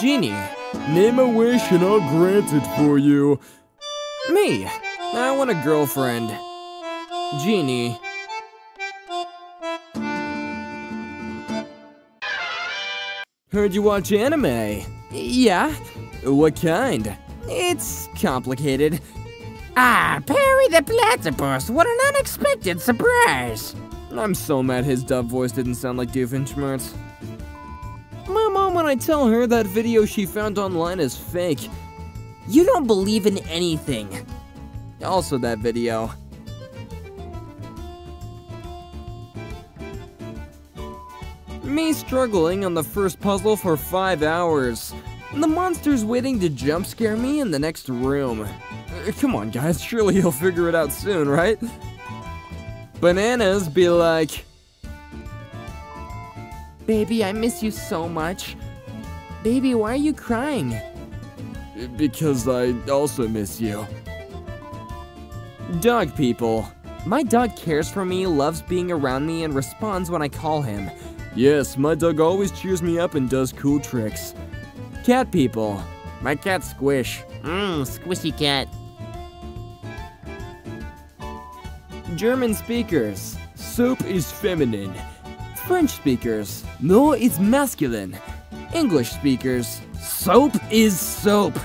Genie. Name a wish and I'll grant it for you. Me. I want a girlfriend. Genie. Heard you watch anime. Yeah. What kind? It's complicated. Ah, Perry the Platypus, what an unexpected surprise! I'm so mad his dub voice didn't sound like Doofenshmirtz. I tell her that video she found online is fake, you don't believe in anything. Also that video. Me struggling on the first puzzle for 5 hours. The monster's waiting to jump scare me in the next room. Uh, Come on guys, surely he'll figure it out soon, right? Bananas be like, Baby, I miss you so much. Baby, why are you crying? Because I also miss you. Dog people. My dog cares for me, loves being around me, and responds when I call him. Yes, my dog always cheers me up and does cool tricks. Cat people. My cat Squish. Mmm, squishy cat. German speakers. Soap is feminine. French speakers. No, it's masculine. English speakers. Soap is soap.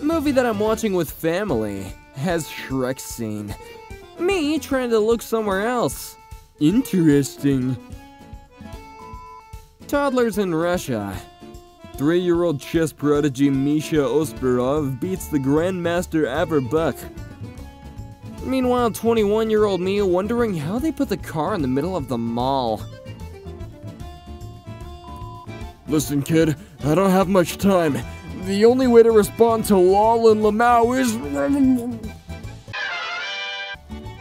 Movie that I'm watching with family has Shrek scene. Me trying to look somewhere else. Interesting. Toddlers in Russia. Three-year-old chess prodigy Misha Osperov beats the Grandmaster Averbuck. Meanwhile, 21 year old me wondering how they put the car in the middle of the mall. Listen, kid, I don't have much time. The only way to respond to Lol and LMAO is...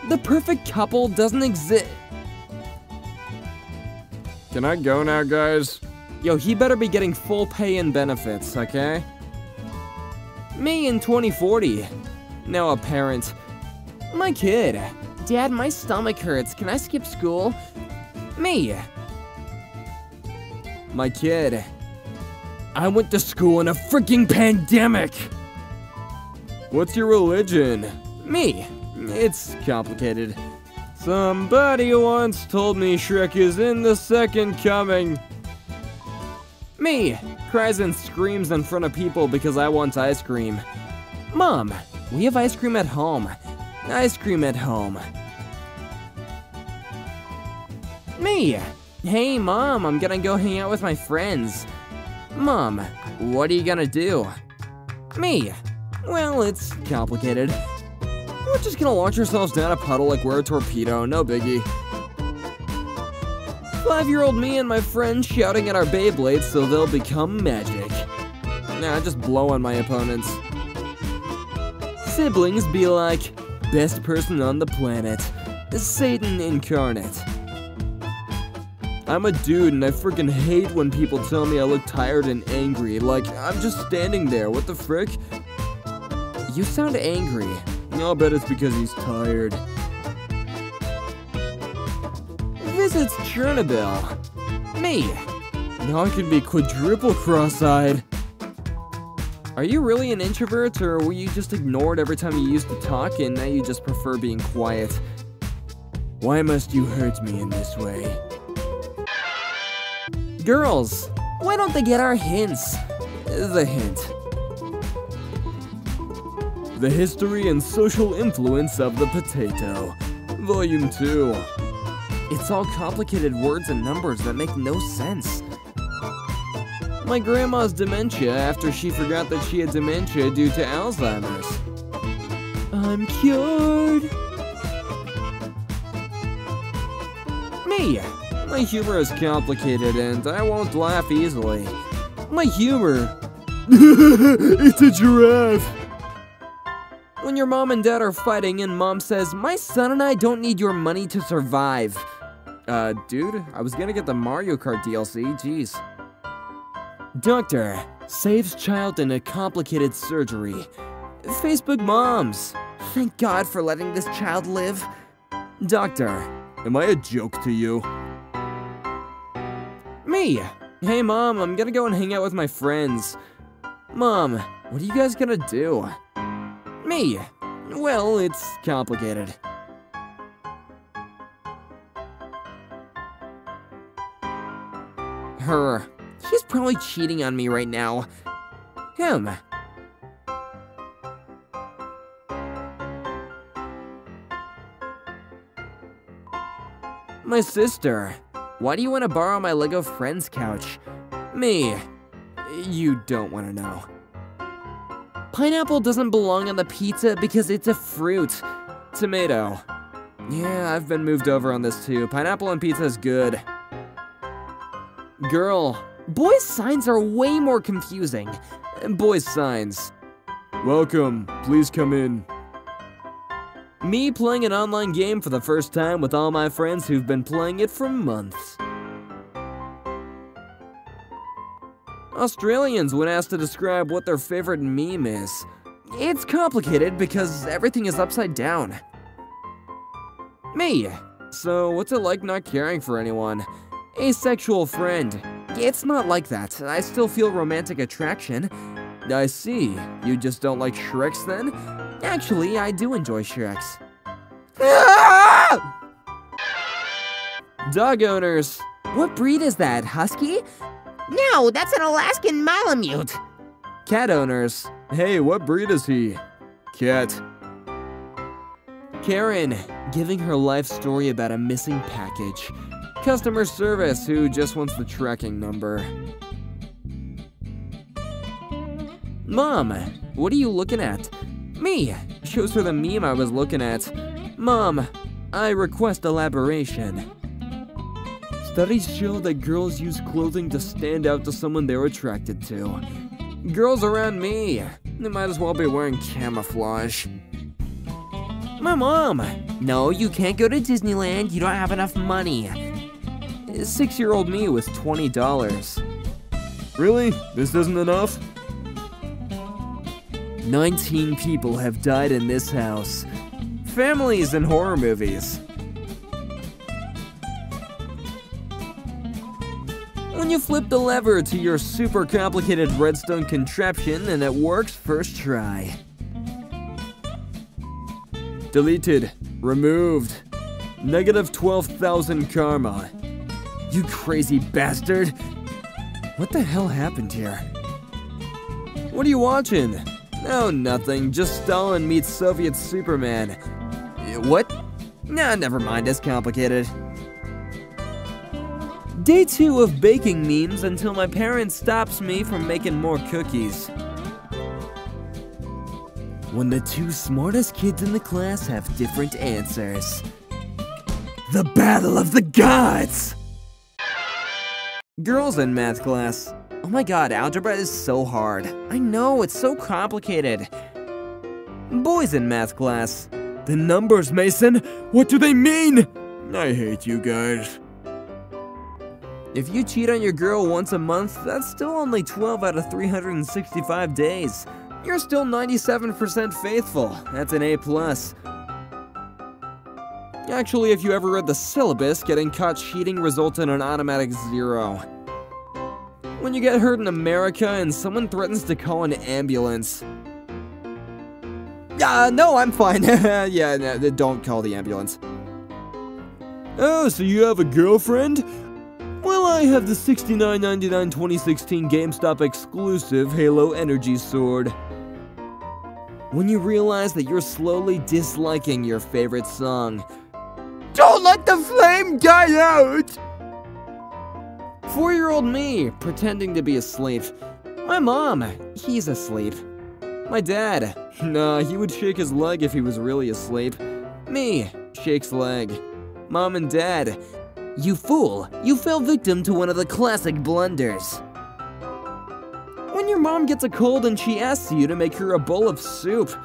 The perfect couple doesn't exist. Can I go now, guys? Yo, he better be getting full pay and benefits, okay? Me in 2040. Now a parent. My kid. Dad, my stomach hurts. Can I skip school? Me. My kid. I went to school in a freaking pandemic. What's your religion? Me. It's complicated. Somebody once told me Shrek is in the second coming. Me. Cries and screams in front of people because I want ice cream. Mom, we have ice cream at home. Ice cream at home. Me. Hey, Mom, I'm gonna go hang out with my friends. Mom, what are you gonna do? Me. Well, it's complicated. We're just gonna launch ourselves down a puddle like we're a torpedo, no biggie. Five-year-old me and my friends shouting at our Beyblades so they'll become magic. Nah, just blow on my opponents. Siblings be like, best person on the planet. Satan incarnate. I'm a dude and I freaking hate when people tell me I look tired and angry. Like, I'm just standing there, what the frick? You sound angry. I'll bet it's because he's tired. Visits Chernobyl. Me. Now I can be quadruple cross-eyed. Are you really an introvert, or were you just ignored every time you used to talk and now you just prefer being quiet? Why must you hurt me in this way? Girls, why don't they get our hints? The hint. The History and Social Influence of the Potato. Volume 2. It's all complicated words and numbers that make no sense. My grandma's dementia after she forgot that she had dementia due to Alzheimer's. I'm cured. Me. My humor is complicated and I won't laugh easily. My humor. it's a giraffe! When your mom and dad are fighting and mom says, My son and I don't need your money to survive. Uh, dude, I was gonna get the Mario Kart DLC, jeez. Doctor saves child in a complicated surgery. Facebook moms. Thank God for letting this child live. Doctor. Am I a joke to you? Me. Hey, Mom, I'm gonna go and hang out with my friends. Mom, what are you guys gonna do? Me. Well, it's complicated. Her. She's probably cheating on me right now. Him. My sister. Why do you want to borrow my Lego Friends couch? Me. You don't want to know. Pineapple doesn't belong on the pizza because it's a fruit. Tomato. Yeah, I've been moved over on this too. Pineapple on pizza is good. Girl. Boys' signs are way more confusing. Boys' signs. Welcome. Please come in. Me playing an online game for the first time with all my friends who've been playing it for months. Australians when asked to describe what their favorite meme is. It's complicated because everything is upside down. Me. So, what's it like not caring for anyone? Asexual friend. It's not like that. I still feel romantic attraction. I see. You just don't like Shreks then? Actually, I do enjoy Shreks. Dog owners. What breed is that? Husky? No, that's an Alaskan Malamute. Cat owners. Hey, what breed is he? Cat. Karen, giving her life story about a missing package. Customer service who just wants the tracking number. Mom, what are you looking at? Me, shows her the meme I was looking at. Mom, I request elaboration. Studies show that girls use clothing to stand out to someone they're attracted to. Girls around me, they might as well be wearing camouflage. My mom, no, you can't go to Disneyland, you don't have enough money. Six year old me was $20. Really? This isn't enough? 19 people have died in this house. Families in horror movies. When you flip the lever to your super complicated redstone contraption and it works first try. Deleted. Removed. Negative 12,000 karma. You crazy bastard! What the hell happened here? What are you watching? Oh, nothing. Just Stalin meets Soviet Superman. What? Nah, never mind. It's complicated. Day two of baking memes until my parents stops me from making more cookies. When the two smartest kids in the class have different answers. The Battle of the Gods! Girls in math class. My god, algebra is so hard. I know, it's so complicated. Boys in math class. The numbers, Mason! What do they mean? I hate you guys. If you cheat on your girl once a month, that's still only 12 out of 365 days. You're still 97% faithful. That's an A+. plus. Actually, if you ever read the syllabus, getting caught cheating results in an automatic zero. When you get hurt in America and someone threatens to call an ambulance. Uh, no, I'm fine. yeah, no, don't call the ambulance. Oh, so you have a girlfriend? Well, I have the $69.99 2016 GameStop exclusive Halo Energy Sword. When you realize that you're slowly disliking your favorite song. Don't let the flame die out! Four year old me, pretending to be asleep. My mom, he's asleep. My dad, nah, he would shake his leg if he was really asleep. Me, shakes leg. Mom and dad, you fool, you fell victim to one of the classic blunders. When your mom gets a cold and she asks you to make her a bowl of soup.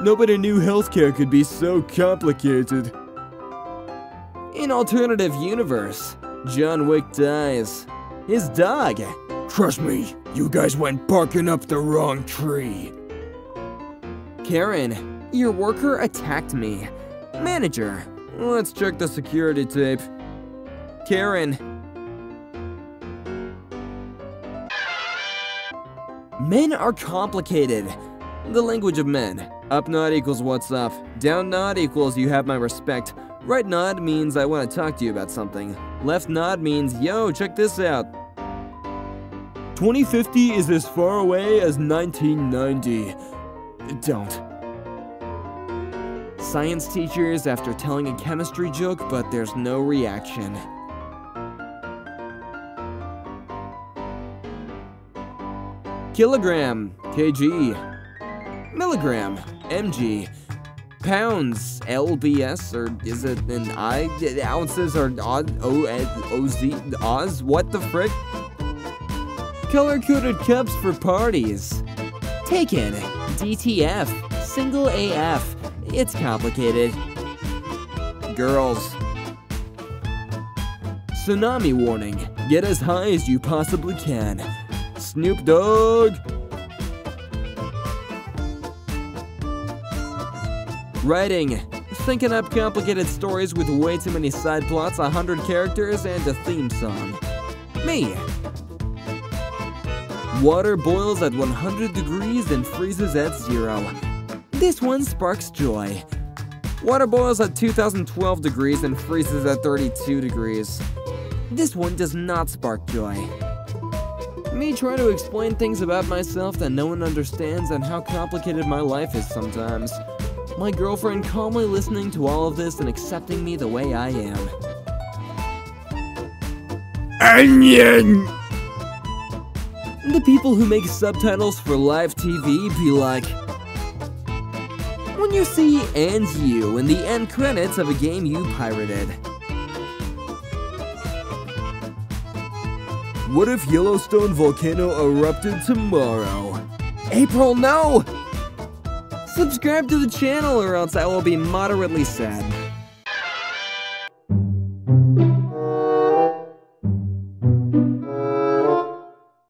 Nobody knew healthcare could be so complicated. In alternative universe, John Wick dies. His dog. Trust me, you guys went barking up the wrong tree. Karen, your worker attacked me. Manager, let's check the security tape. Karen. Men are complicated. The language of men. Up nod equals what's up. Down nod equals you have my respect. Right nod means I want to talk to you about something. Left nod means yo, check this out. 2050 is as far away as 1990. Don't. Science teachers after telling a chemistry joke, but there's no reaction. Kilogram, kg. Milligram, mg. Pounds, lbs, or is it an I? Ounces or oz, oz? What the frick? Color-coded cups for parties. Taken, DTF, single AF. It's complicated. Girls. Tsunami warning. Get as high as you possibly can. Snoop Dogg. Writing. Thinking up complicated stories with way too many side plots, a hundred characters, and a theme song. Me. Water boils at 100 degrees and freezes at zero. This one sparks joy. Water boils at 2012 degrees and freezes at 32 degrees. This one does not spark joy. Me trying to explain things about myself that no one understands and how complicated my life is sometimes. My girlfriend calmly listening to all of this and accepting me the way I am. Onion! The people who make subtitles for live TV be like, when you see and you in the end credits of a game you pirated. What if Yellowstone volcano erupted tomorrow? April, no! Subscribe to the channel or else I will be moderately sad.